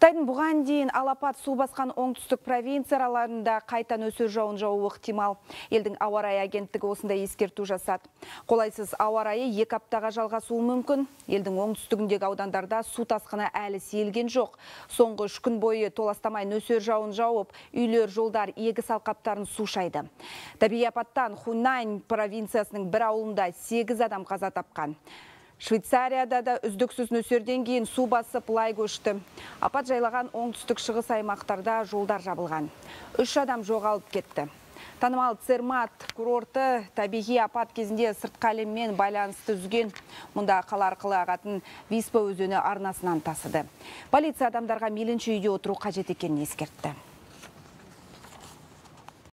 Қытайдың бұған дейін алапат су басқан оңтүстік провинцияларында қайта нөсер жауын жауы ықтимал. Елдің ауа райы агенттігі осындай ескерту жасады. Қолайсыз ауа райы екі аптаға жалғасуы мүмкін. Елдің оңтүстігіндегі аудандарда су тасқыны әлі сейілген жоқ. Соңғы үш күн бойы толастамай нөсер жауын жауып, үйлер, жолдар, егіс алқаптарын су шайды. Табиғи Хунань провинциясының бір ауылында 8 адам қаза тапқан. Швейцарияда да үздіксіз нөсерден кейін су басып лай көшті. Апат жайлаған оңтүстік шығыс аймақтарда жолдар жабылған. Үш адам жоғалып кетті. Танымал Цермат курорты табиғи апат кезінде сыртқы әлеммен байланысты үзген. Мұнда қала арқылы ағатын Виспа өзені арнасынан тасыды. Полиция адамдарға мейлінше үйде отыру қажет екенін ескертті.